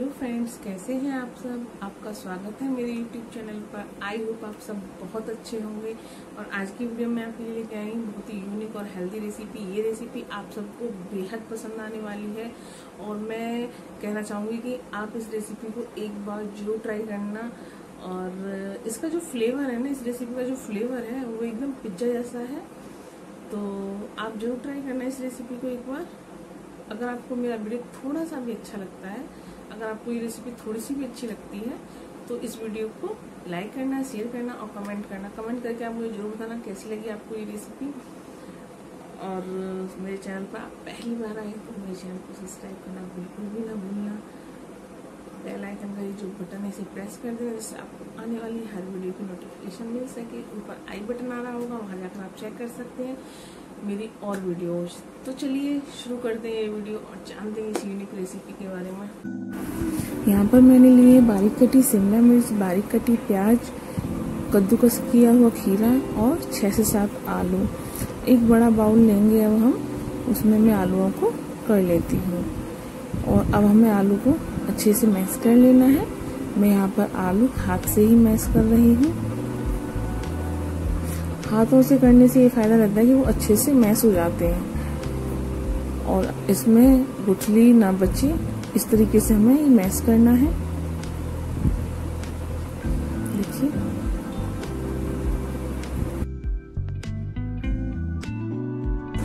Hello friends कैसे हैं आप सब? आपका स्वागत है मेरे यूट्यूब चैनल पर। आई होप आप सब बहुत अच्छे होंगे। और आज की वीडियो में आपके लिए लेके आई बहुत ही यूनिक और हेल्दी रेसिपी ये रेसिपी आप सबको बेहद पसंद आने वाली है। और मैं कहना चाहूँगी कि आप इस रेसिपी को एक बार ज़रूर ट्राई करना। और इसका जो फ्लेवर है ना, इस रेसिपी का जो फ्लेवर है, वो एकदम पिज़्ज़ा जैसा है। तो आप ज़रूर ट्राई करना इस रेसिपी को एक बार। अगर आपको मेरा वीडियो थोड़ा सा भी अच्छा लगता है अगर आपको ये रेसिपी थोड़ी सी भी अच्छी लगती है तो इस वीडियो को लाइक करना शेयर करना और कमेंट करना। कमेंट करके आप मुझे ज़रूर बताना कैसी लगी आपको ये रेसिपी और मेरे चैनल पर आप पहली बार आए तो मेरे चैनल को सब्सक्राइब करना बिल्कुल भी ना भूलना। बेल आइकन का ये जो बटन है, इसे प्रेस कर देना, जिससे आपको आने वाली हर वीडियो की नोटिफिकेशन मिल सके। ऊपर आई बटन आ रहा होगा, वहाँ जाकर आप चेक कर सकते हैं। मेरी और वीडियोस। तो चलिए शुरू करते हैं ये वीडियो और जानते हैं इस यूनिक रेसिपी के बारे में। यहाँ पर मैंने लिए बारीक कटी शिमला मिर्च, बारीक कटी प्याज, कद्दूकस किया हुआ खीरा और छः से सात आलू। एक बड़ा बाउल लेंगे अब हम, उसमें मैं आलूओं को कर लेती हूँ। और अब हमें आलू को अच्छे से मैश कर लेना है। मैं यहाँ पर आलू हाथ से ही मैश कर रही हूँ। हाथों से करने से ये फ़ायदा रहता है कि वो अच्छे से मैश हो जाते हैं। और इसमें गुठली ना बचे, इस तरीके से हमें मैश करना है। देखिए।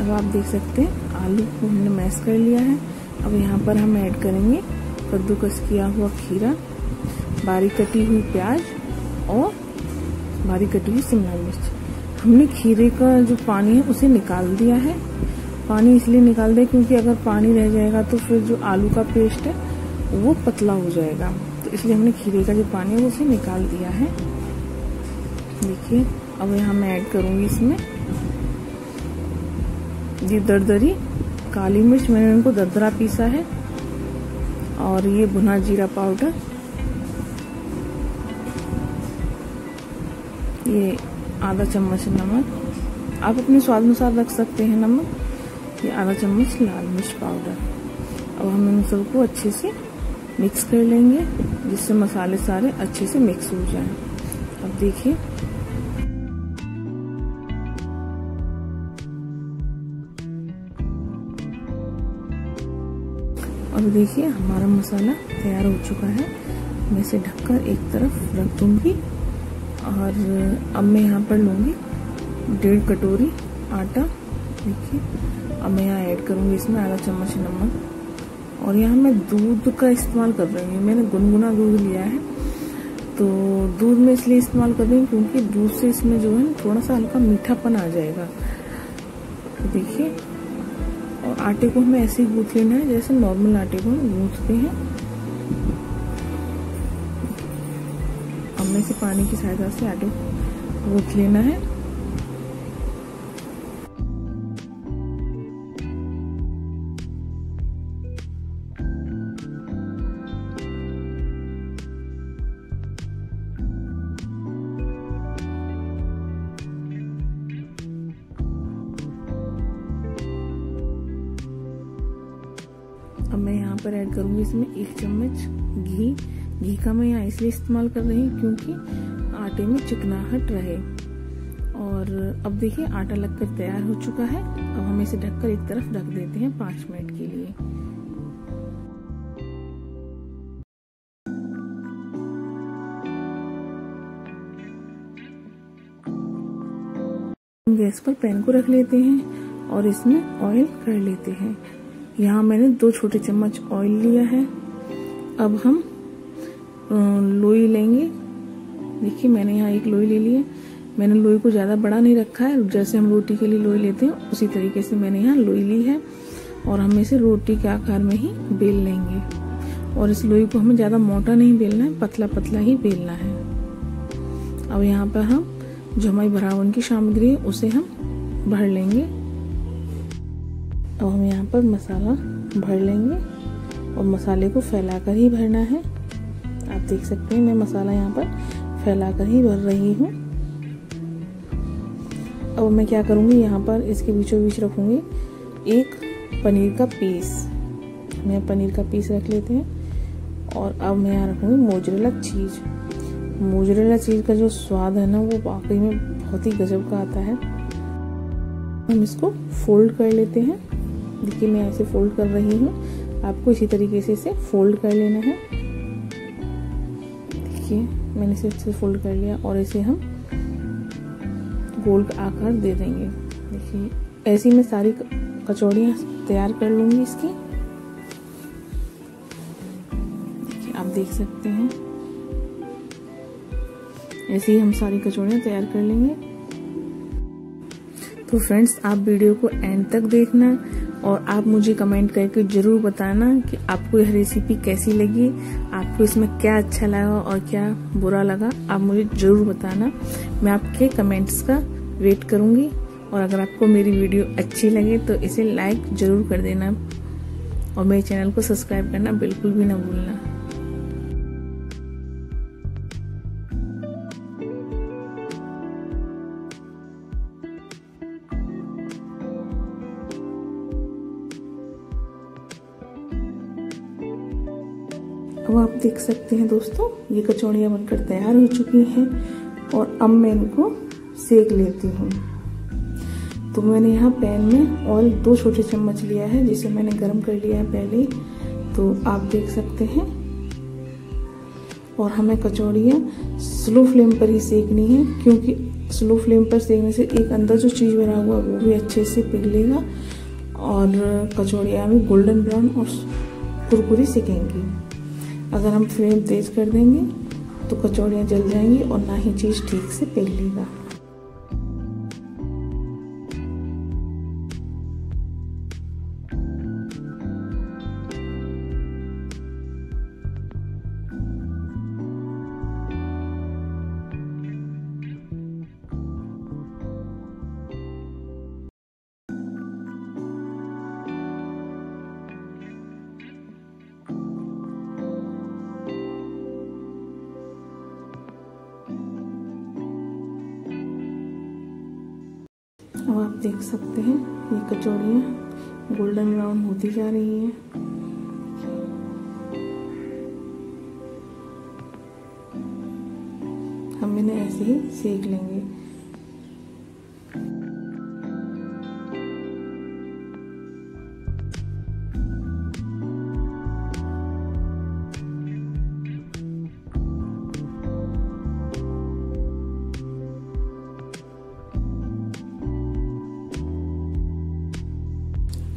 अब आप देख सकते हैं, आलू को हमने मैश कर लिया है। अब यहाँ पर हम ऐड करेंगे कद्दूकस किया हुआ खीरा, बारीक कटी हुई प्याज और बारीक कटी हुई शिमला मिर्च। हमने खीरे का जो पानी है उसे निकाल दिया है। पानी इसलिए निकाल दिया क्योंकि अगर पानी रह जाएगा तो फिर जो आलू का पेस्ट है, वो पतला हो जाएगा। तो इसलिए हमने खीरे का जो पानी है, वो उसे निकाल दिया है। देखिए, अब यहाँ मैं ऐड करूँगी इसमें। ये दरदरी, काली मिर्च, मैंने इनको दरदरा पीसा है। और ये भुना जीरा पाउडर। ये आधा चम्मच नमक। आप अपने स्वाद अनुसार रख सकते हैं नमक। ये आधा चम्मच लाल मिर्च पाउडर। अब हम इन सबको अच्छे से मिक्स कर लेंगे, जिससे मसाले सारे अच्छे से मिक्स हो जाएँ। अब देखिए। अब देखिए, हमारा मसाला तैयार हो चुका है। मैं इसे ढककर एक तरफ़ रख दूँगी। और अब मैं यहाँ पर लूँगी डेढ़ कटोरी आटा, देखिए। अब मैं यहाँ ऐड करूँगी इसमें आधा चम्मच नमक। और यहाँ मैं दूध का इस्तेमाल कर रही हूँ। मैंने गुनगुना दूध लिया है। तो दूध में इसलिए इस्तेमाल कर रही हूँ क्योंकि दूध से इसमें जो है थोड़ा सा हल्का मीठापन आ जाएगा। तो देखिए, और आटे को हमें ऐसे ही गूँथ लेना है जैसे नॉर्मल आटे को हम गूँथते हैं। से पानी की सहायता से आटे गूँथ लेना है। अब मैं यहाँ पर ऐड करूँगी इसमें एक चम्मच घी। घी का मैं यहाँ इसलिए इस्तेमाल कर रही हूँ क्योंकि आटे में चिकनाहट रहे। और अब देखिए, आटा लगकर तैयार हो चुका है। अब हम इसे ढककर एक तरफ़ रख देते हैं पाँच मिनट के लिए। गैस पर पैन को रख लेते हैं और इसमें ऑयल कर लेते हैं। यहाँ मैंने दो छोटे चम्मच ऑयल लिया है। अब हम लोई लेंगे। देखिए, मैंने यहाँ एक लोई ले ली है। मैंने लोई को ज़्यादा बड़ा नहीं रखा है। जैसे हम रोटी के लिए लोई लेते हैं, उसी तरीके से मैंने यहाँ लोई ली है। और हम इसे रोटी के आकार में ही बेल लेंगे। और इस लोई को हमें ज़्यादा मोटा नहीं बेलना है पतला पतला ही बेलना है। अब यहाँ पर हम जो हमारी भरावन की सामग्री है, उसे हम भर लेंगे। अब हम यहाँ पर मसाला भर लेंगे। और मसाले को फैलाकर ही भरना है। देख सकते हैं मैं मसाला यहाँ पर फैलाकर ही भर रही हूँ। अब मैं क्या करूँगी, यहाँ पर इसके बीचों बीच रखूँगी एक पनीर का पीस। हम यहाँ पनीर का पीस रख लेते हैं और अब मैं यहाँ रखूँगी मोजरेला चीज़। मोजरेला चीज़ का जो स्वाद है ना, वो वाकई में बहुत ही गजब का आता है। हम इसको फोल्ड कर लेते हैं। देखिए मैं ऐसे फोल्ड कर रही हूँ। आपको इसी तरीके से इसे फोल्ड कर लेना है। देखिए, मैंने इसे अच्छे से फोल्ड कर लिया और इसे हम गोल का आकार दे देंगे। देखिए, ऐसी मैं सारी कचौड़ियाँ तैयार कर लूँगी इसकी। देखिए, आप देख सकते हैं। ऐसे ही हम सारी कचौड़ियाँ तैयार कर लेंगे। तो फ्रेंड्स, आप वीडियो को एंड तक देखना। और आप मुझे कमेंट करके ज़रूर बताना कि आपको यह रेसिपी कैसी लगी, आपको इसमें क्या अच्छा लगा और क्या बुरा लगा। आप मुझे ज़रूर बताना। मैं आपके कमेंट्स का वेट करूँगी और अगर आपको मेरी वीडियो अच्छी लगे तो इसे लाइक ज़रूर कर देना और मेरे चैनल को सब्सक्राइब करना बिल्कुल भी ना भूलना। अब आप देख सकते हैं दोस्तों, ये कचौड़ियाँ बनकर तैयार हो चुकी हैं और अब मैं इनको सेक लेती हूँ। तो मैंने यहाँ पैन में ऑयल दो छोटे चम्मच लिया है, जिसे मैंने गर्म कर लिया है पहले। तो आप देख सकते हैं। और हमें कचौड़ियाँ स्लो फ्लेम पर ही सेकनी है, क्योंकि स्लो फ्लेम पर सेकने से एक अंदर जो चीज़ बना हुआ, वो भी अच्छे से पिघलेगा और कचौड़ियाँ भी गोल्डन ब्राउन और कुरकुरी सेकेंगी। अगर हम फ्लेम तेज़ कर देंगे तो कचौड़ियाँ जल जाएँगी और ना ही चीज़ ठीक से पेल अब आप देख सकते हैं। ये कचौड़ियाँ गोल्डन ब्राउन होती जा रही है। हम इन्हें ऐसे ही सेक लेंगे।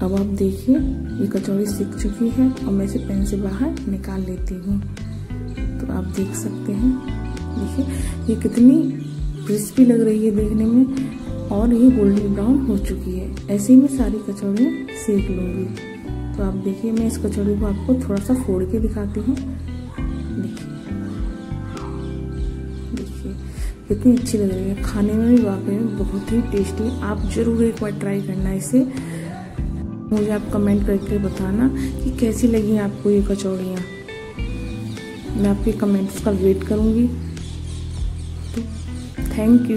अब आप देखिए, ये कचौड़ी सीख चुकी है। और मैं इसे पेन से बाहर निकाल लेती हूँ। तो आप देख सकते हैं। देखिए, ये कितनी क्रिस्पी लग रही है देखने में और ये गोल्डन ब्राउन हो चुकी है। ऐसे ही मैं सारी कचौड़ियाँ सेक लूँगी। तो आप देखिए, मैं इस कचौड़ी को आपको थोड़ा सा फोड़ के दिखाती हूँ। देखिए। देखिए, कितनी अच्छी लग रही है। खाने में भी वाकई में बहुत ही टेस्टी आप ज़रूर एक बार ट्राई करना इसे। मुझे आप कमेंट करके बताना कि कैसी लगी आपको ये कचौड़ियाँ। मैं आपके कमेंट्स का वेट करूँगी। तो थैंक यू